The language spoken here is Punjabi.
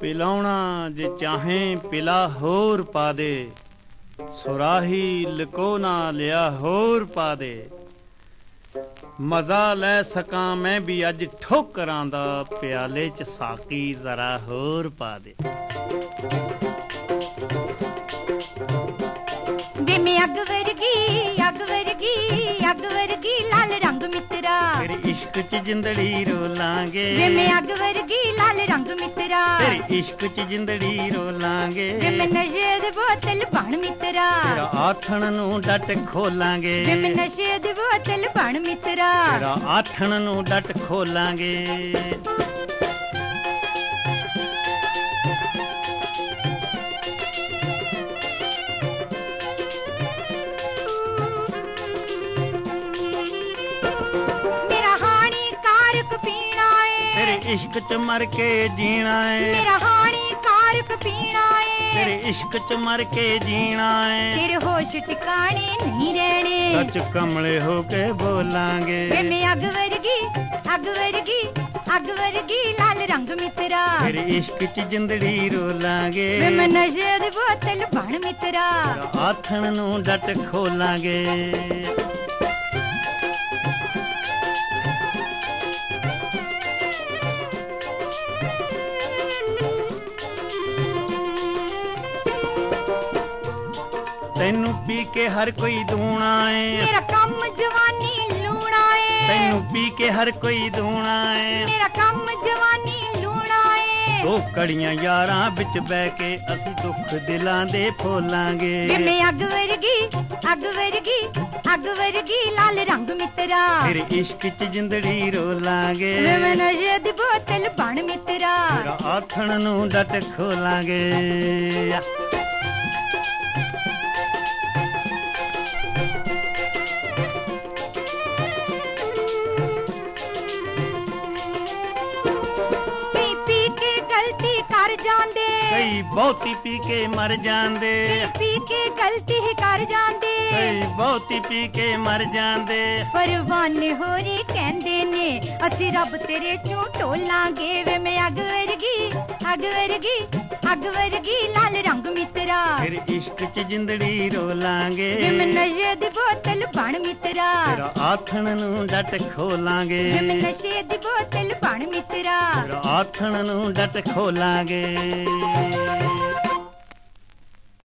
ਪਿਲਾਉਣਾ ਜੇ ਚਾਹੇ ਪਿਲਾ ਹੋਰ ਪਾ ਦੇ, ਸੁਰਾਹੀ ਲਕੋ ਨਾ ਲਿਆ ਹੋਰ ਪਾ ਦੇ। ਮਜ਼ਾ ਲੈ ਸਕਾਂ ਮੈਂ ਵੀ ਅੱਜ ਠੋਕਰਾਂ ਦਾ, ਪਿਆਲੇ 'ਚ ਸਾਕੀ ਜ਼ਰਾ ਹੋਰ ਪਾ ਦੇ। ਵਰਗੀ ਅੱਗ ਵਰਗੀ ਲਾਲ ਰੰਗ ਮਿੱਤਰਾ। ਤੇਰੇ ਇਸ਼ਕ ਚ ਜਿੰਦੜੀ ਰੋਲਾਂਗੇ। ਵੇ ਮੈਂ ਅੱਗ ਵਰਗੀ ਲਾਲ ਰੰਗ ਮਿੱਤਰਾ। ਤੇਰੇ ਇਸ਼ਕ ਚ ਜਿੰਦੜੀ ਰੋਲਾਂਗੇ। ਵੇ ਮੈਂ ਨਸ਼ੇ ਦੇ ਬੋਤਲ ਬਣ ਮਿੱਤਰਾ। ਤੇਰਾ ਆਥਣ ਨੂੰ ਡਟ ਖੋਲਾਂਗੇ। ਵੇ ਮੈਂ ਨਸ਼ੇ ਦੇ ਬੋਤਲ ਬਣ ਮਿੱਤਰਾ। ਤੇਰਾ ਆਥਣ ਨੂੰ ਡਟ ਖੋਲਾਂਗੇ। ਇਸ਼ਕ ਚ ਮਰ ਕੇ ਜੀਣਾ ਏ। ਮੇਰਾ ਹਾਣੀ ਕਾਰਕ ਪੀਣਾ ਏ। ਤੇਰੇ ਇਸ਼ਕ ਚ ਮਰ ਕੇ ਜੀਣਾ ਏ। ਤੇਰੇ ਹੋਸ਼ ਟਿਕਾਣੇ ਨਹੀਂ ਰਹਿਣੇ। ਸੱਚ ਕਮਲੇ ਹੋ ਕੇ ਬੋਲਾਂਗੇ। ਵੇ ਮੈਂ ਅੱਗ ਵਰਗੀ ਅੱਗ ਵਰਗੀ ਅੱਗ ਵਰਗੀ ਲਾਲ ਰੰਗ ਮਿੱਤਰਾ। ਤੇਰੇ ਇਸ਼ਕ ਚ ਜਿੰਦੜੀ ਵੇ ਰੋਲਾਂਗੇ। ਮੈਂ ਨਸ਼ੇ ਦੀ ਬੋਤਲ ਬਣ ਮਿੱਤਰਾ। ਤੇਰਾ ਆਥਣ ਨੂੰ ਡਟ ਖੋਲਾਂਗੇ। ਤੈਨੂੰ ਪੀ ਕੇ ਹਰ ਕੋਈ ਦੂਣਾ ਏ। ਮੇਰਾ ਕੰਮ ਜਵਾਨੀ ਲੂਣਾ ਏ। ਤੈਨੂੰ ਪੀ ਕੇ ਹਰ ਕੋਈ ਦੂਣਾ ਏ। ਮੇਰਾ ਕੰਮ ਜਵਾਨੀ ਲੂਣਾ ਏ। ਦੋ ਕੜੀਆਂ ਯਾਰਾਂ ਵਿੱਚ ਬਹਿ ਕੇ ਅਸੀਂ ਦੁੱਖ ਦਿਲਾਂ ਦੇ ਫੋਲਾਂਗੇ। ਮੈਂ ਅੱਗ ਵਰਗੀ ਅੱਗ ਵਰਗੀ ਅੱਗ ਵਰਗੀ ਲਾਲ ਰੰਗ ਮਿੱਤਰਾ। ਤੇਰੇ ਇਸ਼ਕ ਚ ਜਿੰਦੜੀ ਰੋਲਾਂਗੇ। ਵੇ ਮੈਂ ਨਸ਼ੇ ਦੀ ਬੋਤਲ ਬਣ ਮਿੱਤਰਾ। ਤੇਰਾ ਆਥਣ ਨੂੰ ਡਟ ਖੋਲਾਂਗੇ। ਕਈ ਬਹੁਤੀ ਪੀ ਕੇ ਮਰ ਜਾਂਦੇ ਪੀ ਪੀ ਕੇ ਗਲਤੀ ਹੀ ਕਰ ਜਾਂਦੇ ਕਈ ਬਹੁਤੀ ਪੀ ਕੇ ਮਰ ਜਾਂਦੇ ਪਰਵਾਨੇ ਹੋਰੀ ਕਹਿੰਦੇ ਨੇ ਅਸੀਂ ਰੱਬ ਤੇਰੇ ਚੋਂ ਟੋਲਾਂਗੇ ਵੇ ਮੈਂ ਅੱਗ ਵਰਗੀ ਅੱਗ ਵਰਗੀ ਅੱਗ ਫਿਰ ਇਸ਼ਕ ਚ ਜਿੰਦੜੀ ਰੋਲਾਂਗੇ। ਵੇ ਮੈਂ ਨਸ਼ੇ ਦੀ ਬੋਤਲ ਬਣ ਮਿੱਤਰਾ। ਤੇਰਾ ਆਥਣ ਨੂੰ ਡਟ ਖੋਲਾਂਗੇ। ਵੇ ਮੈਂ ਨਸ਼ੇ ਦੀ ਬੋਤਲ ਬਣ ਮਿੱਤਰਾ। ਤੇਰਾ ਆਥਣ ਨੂੰ ਡਟ ਖੋਲਾਂਗੇ।